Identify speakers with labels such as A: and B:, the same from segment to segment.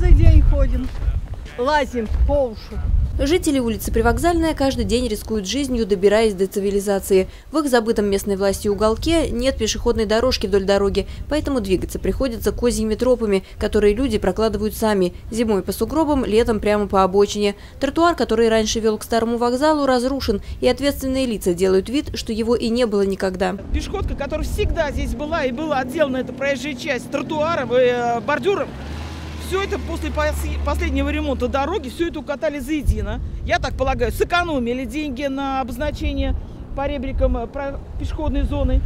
A: Каждый день ходим, лазим по уши.
B: Жители улицы Привокзальная каждый день рискуют жизнью, добираясь до цивилизации. В их забытом местной властью уголке нет пешеходной дорожки вдоль дороги, поэтому двигаться приходится козьими тропами, которые люди прокладывают сами. Зимой по сугробам, летом прямо по обочине. Тротуар, который раньше вел к старому вокзалу, разрушен, и ответственные лица делают вид, что его и не было никогда.
C: Пешеходка, которая всегда здесь была и была отделана, эта проезжая часть, тротуаром и э, бордюром, все это после последнего ремонта дороги, все это укатали заедино. Я так полагаю, сэкономили деньги на обозначение по ребрикам э, пешеходной зоны.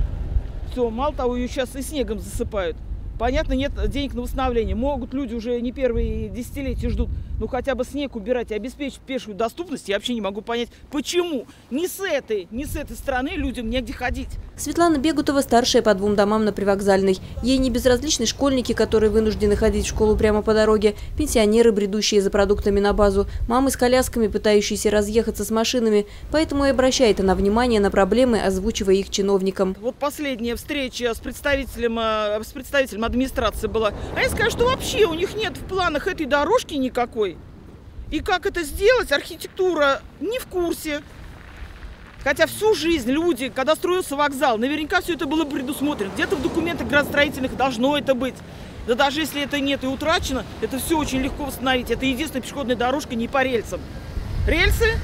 C: Все, мало того, ее сейчас и снегом засыпают. Понятно, нет денег на восстановление. Могут люди уже не первые десятилетия ждут ну хотя бы снег убирать и обеспечить пешую доступность, я вообще не могу понять, почему ни с этой, ни с этой стороны людям негде ходить.
B: Светлана Бегутова старшая по двум домам на Привокзальной. Ей не безразличны школьники, которые вынуждены ходить в школу прямо по дороге, пенсионеры, бредущие за продуктами на базу, мамы с колясками, пытающиеся разъехаться с машинами. Поэтому и обращает она внимание на проблемы, озвучивая их чиновникам.
C: Вот последняя встреча с представителем, э, с представителем администрации была. Они сказали, что вообще у них нет в планах этой дорожки никакой. И как это сделать, архитектура не в курсе. Хотя всю жизнь люди, когда строился вокзал, наверняка все это было предусмотрено. Где-то в документах градостроительных должно это быть. Да даже если это нет и утрачено, это все очень легко восстановить. Это единственная пешеходная дорожка не по рельсам. Рельсы,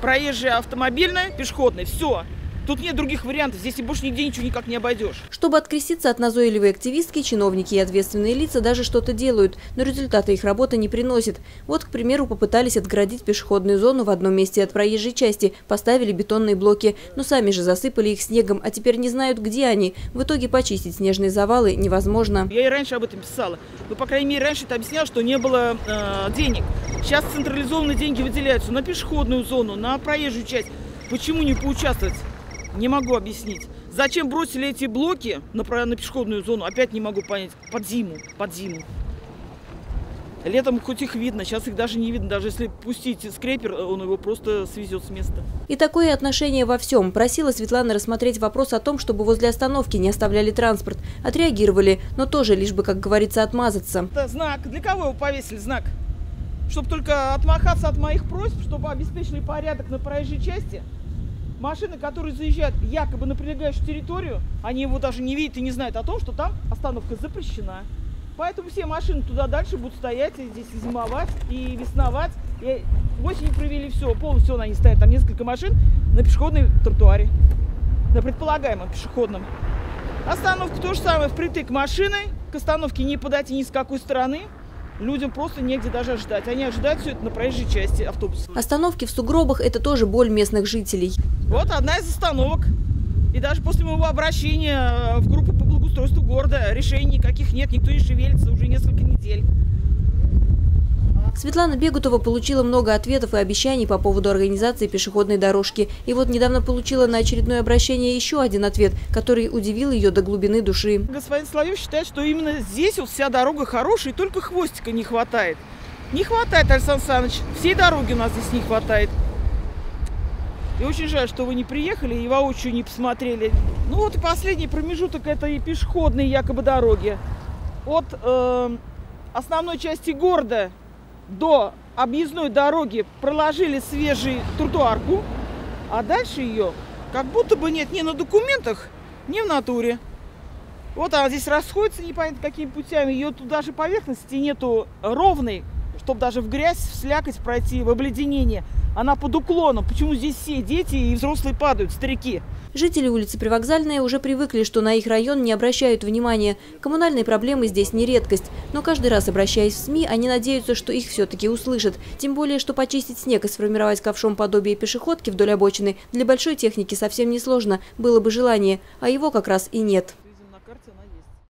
C: проезжая автомобильная, пешеходная. Все. Тут нет других вариантов, здесь и больше нигде ничего никак не обойдешь.
B: Чтобы откреститься от назойливой активистки, чиновники и ответственные лица даже что-то делают, но результаты их работы не приносят. Вот, к примеру, попытались отгородить пешеходную зону в одном месте от проезжей части, поставили бетонные блоки, но сами же засыпали их снегом, а теперь не знают, где они. В итоге почистить снежные завалы невозможно.
C: Я и раньше об этом писала. Но, по крайней мере, раньше это объясняла, что не было э, денег. Сейчас централизованные деньги выделяются на пешеходную зону, на проезжую часть. Почему не поучаствовать? Не могу объяснить. Зачем бросили эти блоки на, на пешеходную зону, опять не могу понять. Под зиму, под зиму. Летом хоть их видно, сейчас их даже не видно. Даже если пустить скрепер, он его просто свезет с места.
B: И такое отношение во всем. Просила Светлана рассмотреть вопрос о том, чтобы возле остановки не оставляли транспорт. Отреагировали, но тоже лишь бы, как говорится, отмазаться.
C: Это знак. Для кого его повесили знак? Чтобы только отмахаться от моих просьб, чтобы обеспечили порядок на проезжей части – машины, которые заезжают якобы на прилегающую территорию, они его даже не видят и не знают о том, что там остановка запрещена. Поэтому все машины туда дальше будут стоять, и здесь зимовать и весновать. И осенью провели все, полностью они стоят. Там несколько машин на пешеходной тротуаре, на предполагаемом пешеходном. Остановка то же самое, впритык машины, к остановке не подойти ни с какой стороны людям просто негде даже ждать. Они ожидают все это на проезжей части автобуса.
B: Остановки в сугробах – это тоже боль местных жителей.
C: Вот одна из остановок. И даже после моего обращения в группу по благоустройству города решений никаких нет, никто не шевелится уже несколько недель.
B: Светлана Бегутова получила много ответов и обещаний по поводу организации пешеходной дорожки. И вот недавно получила на очередное обращение еще один ответ, который удивил ее до глубины души.
C: Господин Соловьев считает, что именно здесь вот вся дорога хорошая, и только хвостика не хватает. Не хватает, Александр Александрович. Всей дороги у нас здесь не хватает. И очень жаль, что вы не приехали и воочию не посмотрели. Ну вот и последний промежуток этой пешеходной якобы дороги. От э, основной части города до объездной дороги проложили свежий тротуарку, а дальше ее как будто бы нет ни на документах, ни в натуре. Вот она здесь расходится непонятно какими путями. Ее тут даже поверхности нету ровной, чтобы даже в грязь, в слякоть пройти, в обледенение. Она под уклоном. Почему здесь все дети и взрослые падают, старики?
B: Жители улицы Привокзальная уже привыкли, что на их район не обращают внимания. Коммунальные проблемы здесь не редкость. Но каждый раз, обращаясь в СМИ, они надеются, что их все-таки услышат. Тем более, что почистить снег и сформировать ковшом подобие пешеходки вдоль обочины для большой техники совсем не сложно, было бы желание, а его как раз и нет.